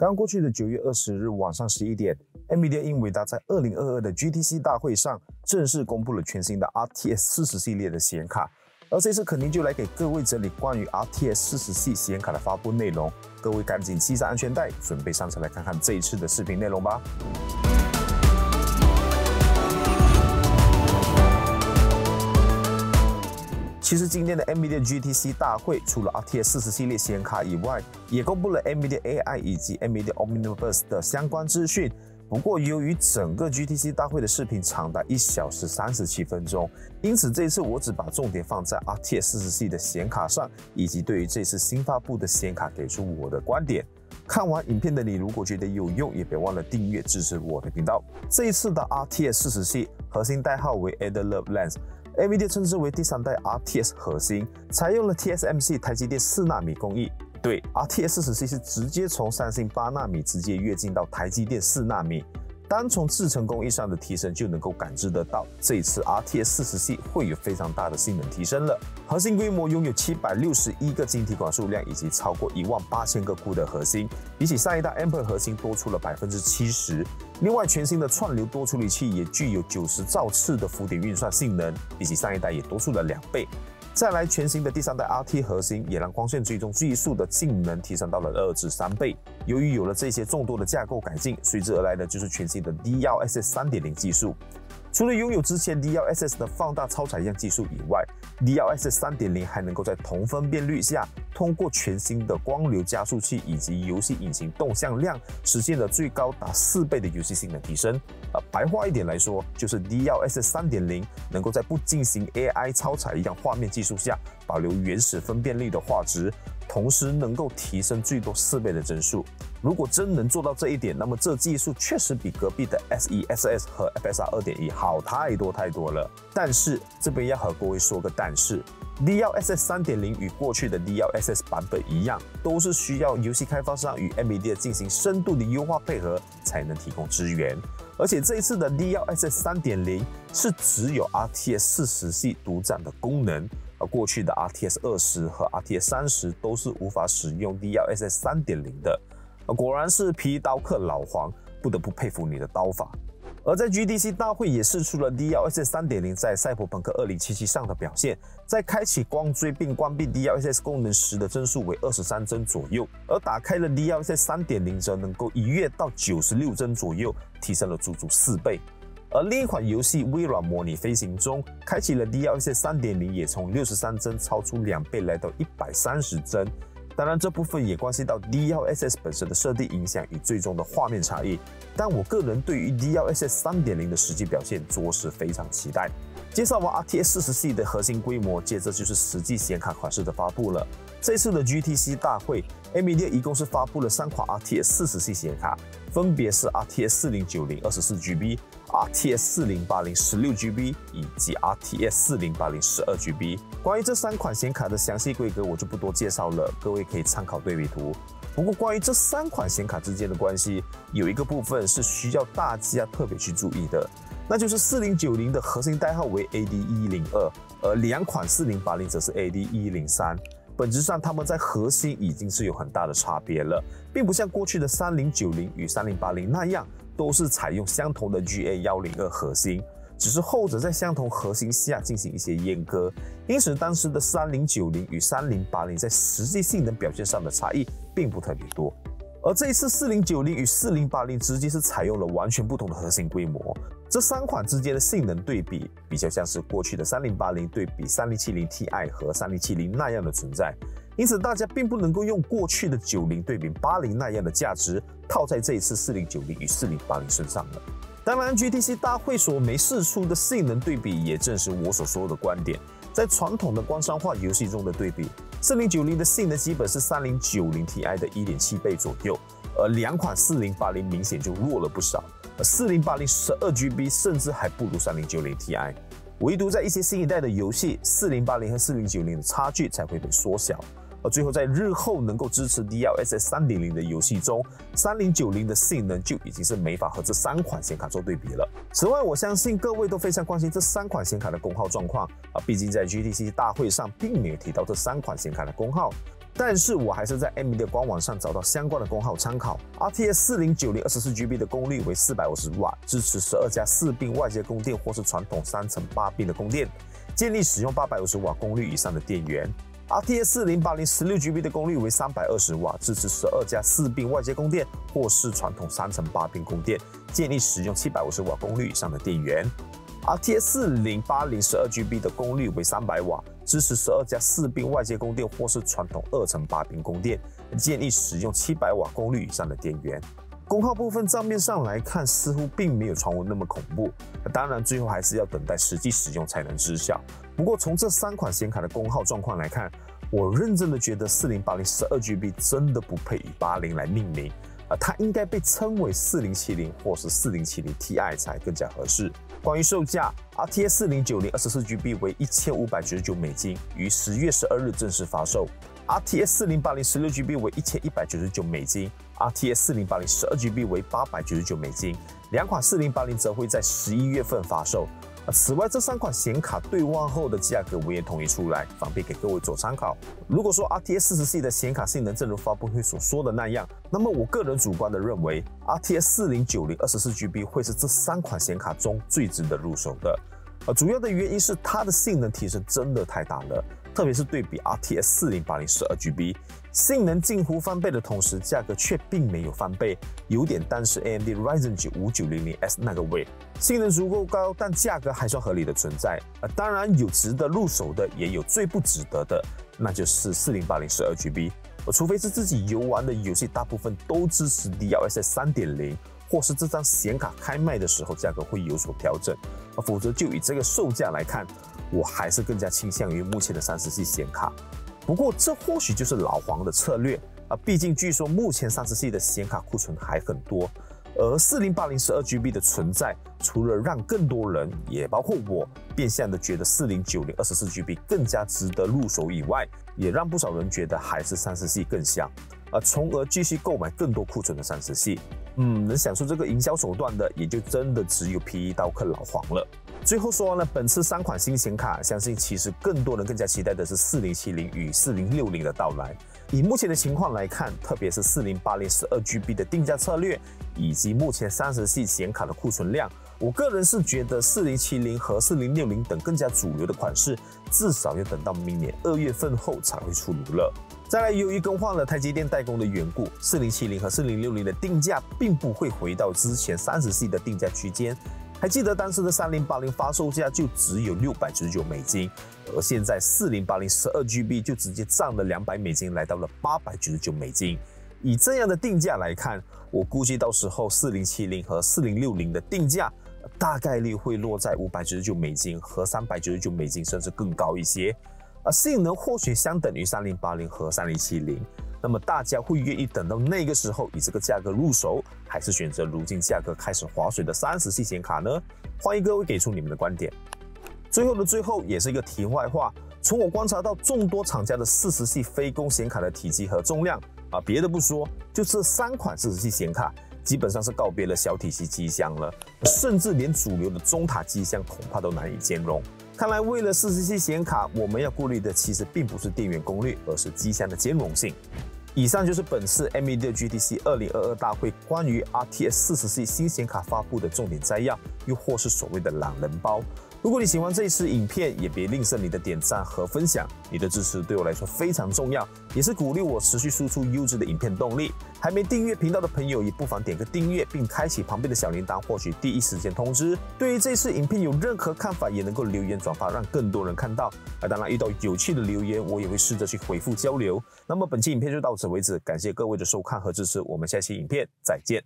刚过去的九月二十日晚上十一点，NVIDIA 英伟达在二零二二的 GTC 大会上正式公布了全新的 RTX 四十系列的显卡，而这次肯定就来给各位整理关于 RTX 四十系显卡的发布内容，各位赶紧系上安全带，准备上车来看看这一次的视频内容吧。其实今天的 NVIDIA GTC 大会，除了 RTX 四十系列显卡以外，也公布了 NVIDIA AI 以及 NVIDIA Omniverse 的相关资讯。不过，由于整个 GTC 大会的视频长达一小时三十七分钟，因此这一次我只把重点放在 RTX 四十系的显卡上，以及对于这次新发布的显卡给出我的观点。看完影片的你，如果觉得有用，也别忘了订阅支持我的频道。这一次的 RTX 四十系核心代号为 Adler Lens。AMD 称之为第三代 RTX 核心，采用了 TSMC 台积电四纳米工艺。对，RTX 四十系是直接从三星八纳米直接跃进到台积电四纳米。单从制程工艺上的提升就能够感知得到，这一次 RTX 四十系会有非常大的性能提升了。核心规模拥有七百六十一个晶体管数量，以及超过一万八千个库的核心，比起上一代 Ampere 核心多出了百分之七十。另外，全新的串流多处理器也具有九十兆次的浮点运算性能，比起上一代也多出了两倍。再来，全新的第三代 RT 核心也让光线追踪技术的性能提升到了二至三倍。由于有了这些众多的架构改进，随之而来的就是全新的 DLSS 3.0技术。除了拥有之前 DLSS 的放大超采样技术以外，DLSS 三点零还能够在同分辨率下，通过全新的光流加速器以及游戏引擎动向量，实现了最高达四倍的游戏性能提升。呃，白话一点来说，就是 DLSS 三点零能够在不进行 AI 超采样画面技术下，保留原始分辨率的画质。同时能够提升最多四倍的帧数。如果真能做到这一点，那么这技术确实比隔壁的 SESS 和 FSR 二点一好太多太多了。但是这边要和各位说个但是，DLSS 三点零与过去的 DLSS 版本一样，都是需要游戏开发商与 M E D 进行深度的优化配合才能提供支援。而且这一次的 DLSS 三点零是只有 RTX 四十系独占的功能。而过去的 RTX 二十和 RTX 三十都是无法使用 DLSS 三点零的，果然是皮刀客老黄，不得不佩服你的刀法。而在 GDC 大会也试出了 DLSS 三点零在赛博朋克二零七七上的表现，在开启光追并关闭 DLSS 功能时的帧数为二十三帧左右，而打开了 DLSS 三点零则能够一跃到九十六帧左右，提升了足足四倍。而另一款游戏《微软模拟飞行》中，开启了 DLSS 三点零，也从六十三帧超出两倍，来到一百三十帧。当然，这部分也关系到 DLSS 本身的设定影响与最终的画面差异。但我个人对于 DLSS 三点零的实际表现，着实非常期待。介绍完 RTX 四十系的核心规模，接着就是实际显卡款式的发布了。这次的 GTC 大会，AMD 一共是发布了三款 RTX 四十系显卡，分别是 RTX 四零九零二十四 GB。RTX 四零八零十六 GB 以及 RTX 四零八零十二 GB。关于这三款显卡的详细规格，我就不多介绍了，各位可以参考对比图。不过，关于这三款显卡之间的关系，有一个部分是需要大家特别去注意的，那就是四零九零的核心代号为 AD 一零二，而两款四零八零则是 AD 一零三。本质上，它们在核心已经是有很大的差别了，并不像过去的三零九零与三零八零那样。都是采用相同的 GA 幺零二核心，只是后者在相同核心下进行一些阉割，因此当时的三零九零与三零八零在实际性能表现上的差异并不特别多，而这一次四零九零与四零八零直接是采用了完全不同的核心规模，这三款之间的性能对比比较像是过去的三零八零对比三零七零 Ti 和三零七零那样的存在。因此，大家并不能够用过去的九零对比八零那样的价值套在这一次四零九零与四零八零身上了。当然，GTC 大会所没试出的性能对比，也正是我所说的观点。在传统的官商化游戏中的对比，四零九零的性能基本是三零九零 Ti 的一点七倍左右，而两款四零八零明显就弱了不少。四零八零十二 GB 甚至还不如三零九零 Ti，唯独在一些新一代的游戏，四零八零和四零九零的差距才会被缩小。而最后，在日后能够支持 DLSS 三点零的游戏中，三零九零的性能就已经是没法和这三款显卡做对比了。此外，我相信各位都非常关心这三款显卡的功耗状况啊，毕竟在 GTC 大会上并没有提到这三款显卡的功耗。但是我还是在 AMD 的官网上找到相关的功耗参考，RTX 四零九零二十四 GB 的功率为四百五十瓦，支持十二加四并外接供电或是传统三层八并的供电，建议使用八百五十瓦功率以上的电源。RTX 四零八零十六 GB 的功率为三百二十瓦，支持十二加四并外接供电或是传统三层八并供电，建议使用七百五十瓦功率以上的电源。RTX 四零八零十二 GB 的功率为三百瓦，支持十二加四并外接供电或是传统二层八并供电，建议使用七百瓦功率以上的电源。功耗部分账面上来看，似乎并没有传闻那么恐怖，当然最后还是要等待实际使用才能知晓。不过从这三款显卡的功耗状况来看，我认真的觉得四零八零十二 GB 真的不配以八零来命名，而它应该被称为四零七零或是四零七零 Ti 才更加合适。关于售价，RTX 四零九零二十四 GB 为一千五百九十九美金，于十月十二日正式发售；RTX 四零八零十六 GB 为一千一百九十九美金；RTX 四零八零十二 GB 为八百九十九美金。两款四零八零则会在十一月份发售。此外，这三款显卡对换后的价格我也统一出来，方便给各位做参考。如果说 RTX 四十系的显卡性能正如发布会所说的那样，那么我个人主观的认为，RTX 四零九零二十四 GB 会是这三款显卡中最值得入手的。呃，主要的原因是它的性能提升真的太大了。特别是对比 RTX 四零八零十二 GB，性能近乎翻倍的同时，价格却并没有翻倍，有点当时 AMD Ryzen 九五九零零 S 那个味。性能足够高，但价格还算合理的存在。呃，当然有值得入手的，也有最不值得的，那就是四零八零十二 GB。我，除非是自己游玩的游戏大部分都支持 DLSS 三点零，或是这张显卡开卖的时候价格会有所调整，否则就以这个售价来看。我还是更加倾向于目前的三十系显卡，不过这或许就是老黄的策略啊，毕竟据说目前三十系的显卡库存还很多，而四零八零十二 GB 的存在，除了让更多人，也包括我，变相的觉得四零九零二十四 GB 更加值得入手以外，也让不少人觉得还是三十系更香，而从而继续购买更多库存的三十系。嗯，能想出这个营销手段的，也就真的只有皮衣刀客老黄了。最后说完了本次三款新显卡，相信其实更多人更加期待的是四零七零与四零六零的到来。以目前的情况来看，特别是四零八零十二 GB 的定价策略，以及目前三十系显卡的库存量，我个人是觉得四零七零和四零六零等更加主流的款式，至少要等到明年二月份后才会出炉了。再来，由于更换了台积电代工的缘故，四零七零和四零六零的定价并不会回到之前三十系的定价区间。还记得当时的三零八零发售价就只有六百九十九美金，而现在四零八零十二 GB 就直接涨了两百美金，来到了八百九十九美金。以这样的定价来看，我估计到时候四零七零和四零六零的定价大概率会落在五百九十九美金和三百九十九美金，甚至更高一些。而性能或许相等于三零八零和三零七零。那么大家会愿意等到那个时候以这个价格入手，还是选择如今价格开始划水的三十系显卡呢？欢迎各位给出你们的观点。最后的最后，也是一个题外话，从我观察到众多厂家的四十系非公显卡的体积和重量啊，别的不说，就这三款四十系显卡基本上是告别了小体积机箱了，甚至连主流的中塔机箱恐怕都难以兼容。看来为了四十系显卡，我们要顾虑的其实并不是电源功率，而是机箱的兼容性。以上就是本次 AMD GTC 二零二二大会关于 RTX 四十系新显卡发布的重点摘要，又或是所谓的懒人包。如果你喜欢这一次影片，也别吝啬你的点赞和分享，你的支持对我来说非常重要，也是鼓励我持续输出优质的影片动力。还没订阅频道的朋友，也不妨点个订阅，并开启旁边的小铃铛，获取第一时间通知。对于这次影片有任何看法，也能够留言转发，让更多人看到。啊，当然遇到有趣的留言，我也会试着去回复交流。那么本期影片就到此为止，感谢各位的收看和支持，我们下期影片再见。